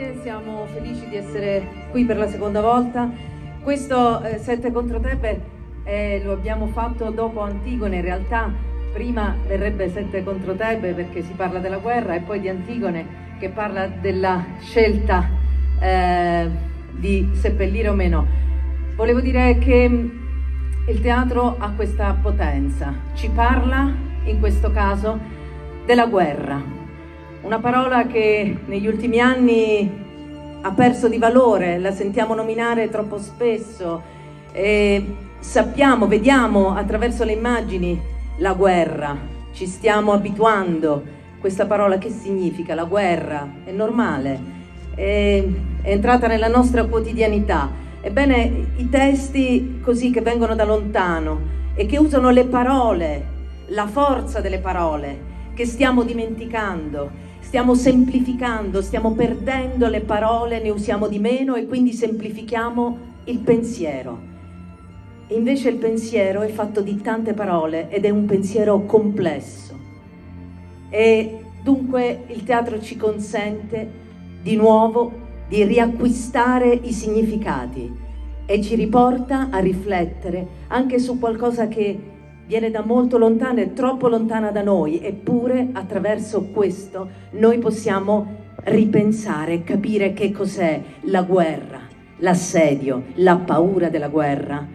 grazie, siamo felici di essere qui per la seconda volta. Questo eh, 7 contro Tebe eh, lo abbiamo fatto dopo Antigone, in realtà prima verrebbe 7 contro Tebe perché si parla della guerra e poi di Antigone che parla della scelta eh, di seppellire o meno. Volevo dire che mm, il teatro ha questa potenza, ci parla in questo caso della guerra, una parola che negli ultimi anni ha perso di valore, la sentiamo nominare troppo spesso e sappiamo, vediamo attraverso le immagini la guerra, ci stiamo abituando. Questa parola che significa? La guerra è normale, è, è entrata nella nostra quotidianità. Ebbene, i testi così che vengono da lontano e che usano le parole, la forza delle parole, che stiamo dimenticando stiamo semplificando, stiamo perdendo le parole, ne usiamo di meno e quindi semplifichiamo il pensiero. E invece il pensiero è fatto di tante parole ed è un pensiero complesso. E dunque il teatro ci consente di nuovo di riacquistare i significati e ci riporta a riflettere anche su qualcosa che viene da molto lontano, è troppo lontana da noi, eppure attraverso questo noi possiamo ripensare e capire che cos'è la guerra, l'assedio, la paura della guerra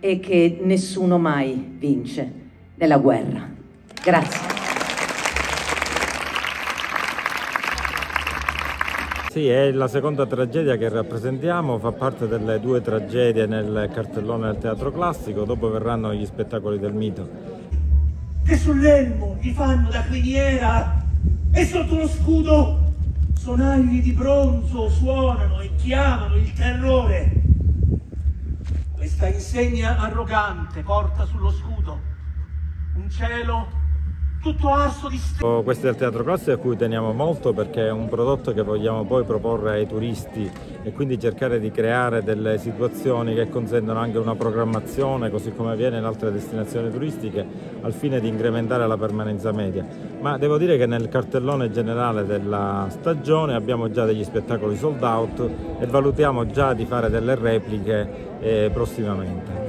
e che nessuno mai vince nella guerra. Grazie. Sì, è la seconda tragedia che rappresentiamo, fa parte delle due tragedie nel cartellone del teatro classico, dopo verranno gli spettacoli del mito. Che sull'elmo gli fanno da criniera e sotto lo scudo sonagli di bronzo suonano e chiamano il terrore. Questa insegna arrogante porta sullo scudo un cielo tutto arso di stelle. Questo è il teatro classico a cui teniamo molto perché è un prodotto che vogliamo poi proporre ai turisti e quindi cercare di creare delle situazioni che consentono anche una programmazione così come avviene in altre destinazioni turistiche al fine di incrementare la permanenza media. Ma devo dire che nel cartellone generale della stagione abbiamo già degli spettacoli sold out e valutiamo già di fare delle repliche eh, prossimamente.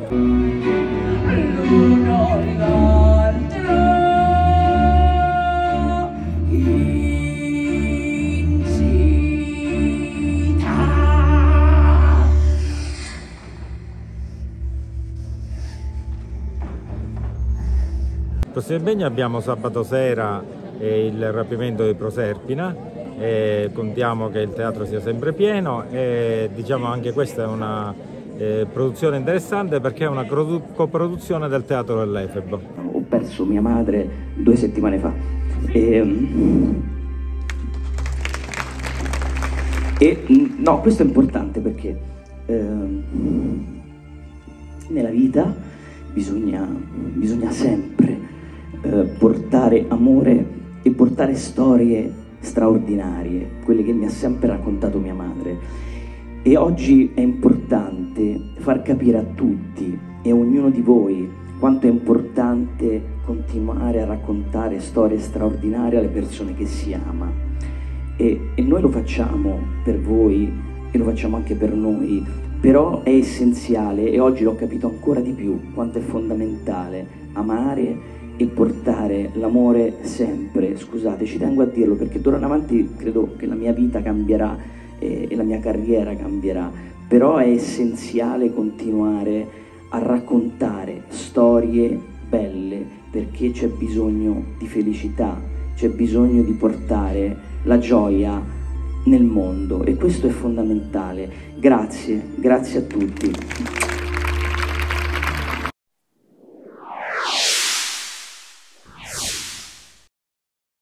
Prossimo impegno abbiamo sabato sera eh, il rapimento di Proserpina, contiamo che il teatro sia sempre pieno e diciamo anche questa è una eh, produzione interessante perché è una coproduzione del teatro dell'Efebo. Ho perso mia madre due settimane fa e, e no, questo è importante perché eh, nella vita bisogna, bisogna sempre eh, portare amore e portare storie straordinarie, quelle che mi ha sempre raccontato mia madre. E oggi è importante far capire a tutti e a ognuno di voi quanto è importante continuare a raccontare storie straordinarie alle persone che si ama. E, e noi lo facciamo per voi e lo facciamo anche per noi, però è essenziale e oggi l'ho capito ancora di più quanto è fondamentale amare e portare l'amore sempre, scusate, ci tengo a dirlo perché d'ora in avanti credo che la mia vita cambierà e, e la mia carriera cambierà, però è essenziale continuare a raccontare storie belle perché c'è bisogno di felicità, c'è bisogno di portare la gioia nel mondo e questo è fondamentale. Grazie, grazie a tutti.